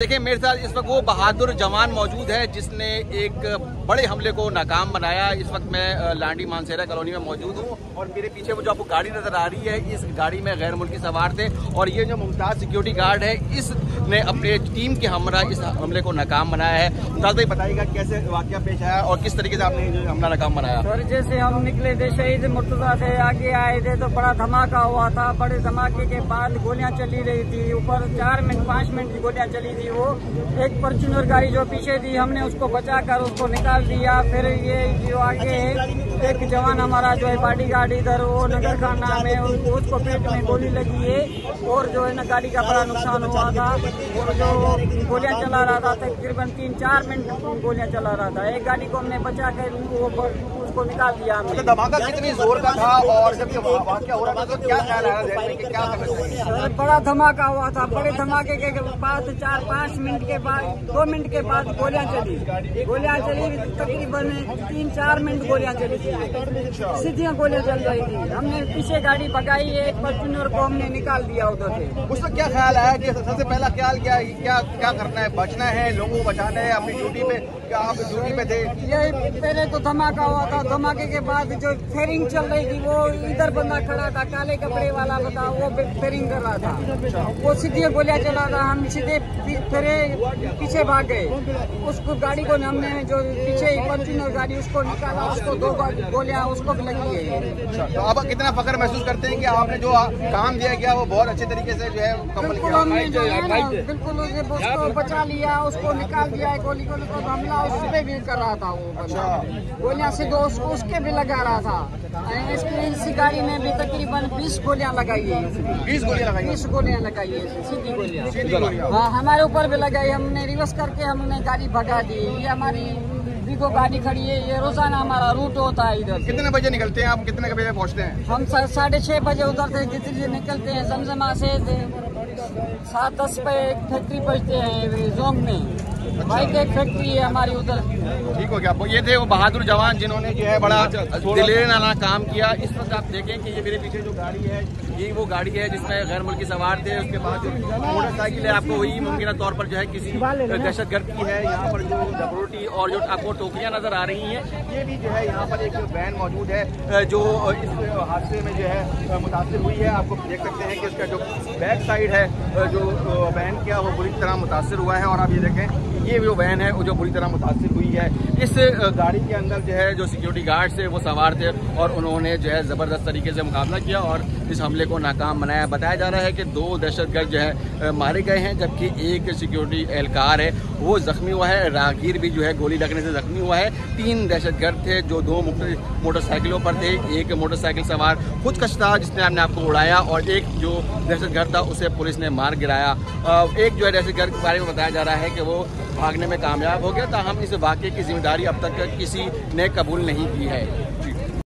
देखिए, मेरे साथ इस वक्त वो बहादुर जवान मौजूद है जिसने एक बड़े हमले को नाकाम बनाया। इस वक्त मैं लांडी मानसेरा कॉलोनी में मौजूद हूँ और मेरे पीछे वो जो आपको गाड़ी नज़र आ रही है, इस गाड़ी में गैर मुल्की सवार थे और ये जो मुमताज़ सिक्योरिटी गार्ड है, इसने अपने टीम के हमरा इस हमले को नाकाम बनाया है। मुमताज़ भाई, बताइएगा कैसे वाक्य पेश आया और किस तरीके से आपने हमला नाकाम बनाया? सर, जैसे हम निकले थे, शहीद मुर्तजा से आगे आए थे तो बड़ा धमाका हुआ था। बड़े धमाके के बाद गोलियाँ चली रही थी। ऊपर चार मिनट, पाँच मिनट की गोलियाँ चली थी। वो। एक फॉर्चुनर गाड़ी जो पीछे थी हमने उसको बचा कर उसको निकाल दिया। फिर ये जो आगे एक जवान हमारा जो है बॉडी गार्ड इधर वो नगर खान नाम है उसको पेट में गोली लगी है और जो है ना गाड़ी का बड़ा नुकसान हुआ था। और जो गोलियाँ चला रहा था तकरीबन तीन चार मिनट गोलियाँ चला रहा था। एक गाड़ी को हमने बचा कर वो उसको निकाल दिया हमने। तो धमाका कितनी ज़ोर का था और जब ये वाक्य हो रहा था तो क्या ख्याल आया कि क्या बड़ा धमाका हुआ था बड़े धमाके के बाद चार पाँच मिनट के बाद दो मिनट के बाद गोलियाँ चली। गोलियाँ चली तकरीबन तीन चार मिनट गोलियाँ चली थी। सीधियाँ गोलियाँ चल रही थी। हमने पीछे गाड़ी भगाई एक फॉर्चुनर को हमने निकाल दिया उधर से। उसका क्या ख्याल आया कि सबसे पहला ख्याल क्या है क्या क्या करना है? बचना है? लोगों को बचाना है? अपनी ड्यूटी पे क्या आप ड्यूटी पे थे? ये पहले तो धमाका हुआ था। धमाके के बाद जो फेरिंग चल रही थी वो इधर बंदा खड़ा था काले कपड़े वाला बता वो फेरिंग कर रहा था। वो सीधे गोलियाँ चला रहा हम सीधे फिरे पीछे भाग गए। उसको गाड़ी को हमने जो पीछे फॉर्चुनर गाड़ी उसको निकाला उसको दो गोलियाँ उसको भी लगी है। तो अब कितना फख्र महसूस करते हैं कि आपने जो काम दिया गया वो बहुत अच्छे तरीके से जो है बिल्कुल हमने जो है ना बिल्कुल उसको बचा लिया उसको निकाल दिया है गोली गोली को हमला उससे भी कर रहा था वो बंदा। गोलियाँ से दो उसको उसके भी लगा रहा था। इसी गाड़ी में भी तकरीबन बीस गोलियाँ लगाई है। बीस गोलियाँ लगाई बीस गोलियाँ लगाई है सीधी गोलियाँ। सीधी गोलियाँ। हाँ हमारे ऊपर भी लगाई हमने रिवर्स करके हमने गाड़ी भगा दी। ये हमारी देखो गाड़ी खड़ी है ये रोज़ाना हमारा रूट होता है इधर कितने बजे निकलते हैं आप? कितने बजे पहुँचते हैं? हम साढ़े छह बजे उधर से जितने निकलते हैं जमजमा से सात दस पे एक फैक्ट्री पहुँचते हैं जोंग में। बाइक एक फैक्ट्री है हमारी उधर। ठीक हो गया। ये थे वो बहादुर जवान जिन्होंने जो है बड़ा दिलेर नाला काम किया। इस वक्त आप देखें कि ये मेरे पीछे जो गाड़ी है ये वो गाड़ी है जिसमें गैर मुल्की सवार थे। उसके बाद जो मोटरसाइकिल है आपको वही मुमकिन तौर पर जो है किसी दहशत गर्द की है। यहाँ पर जो डबरोटी और जो आपको टोकरियाँ नज़र आ रही हैं ये भी जो है यहाँ पर एक वैन मौजूद है जो इस हादसे में जो है मुतासर हुई है। आपको देख सकते हैं कि उसका जो बैक साइड है जो वैन क्या वो बुरी तरह मुतासर हुआ है। और आप ये देखें ये जो वैन है, वो जो बुरी तरह मुतासर हुई है, इस गाड़ी के अंदर जो है, जो सिक्योरिटी गार्ड थे, वो सवार थे और उन्होंने जो है ज़बरदस्त तरीके से मुकाबला किया और इस हमले को नाकाम बनाया। बताया जा रहा है कि दो दहशतगर्द जो है मारे गए हैं, जबकि एक सिक्योरिटी एहलकार है। वो जख्मी हुआ है राहगीर भी जो है गोली लगने से जख्मी हुआ है। तीन दहशतगर्द थे, जो दो मोटरसाइकिलों पर थे। एक मोटरसाइकिल सवार खुद था, जिसने हमने आपको उड़ाया और एक जो दहशतगर्द था, उसे पुलिस ने मार गिराया। एक जो है दहशतगर्द के बारे में बताया जा रहा है कि वो भागने में कामयाब हो गया ताहम इस वाक़े की ज़िम्मेदारी अब तक किसी ने कबूल नहीं की है।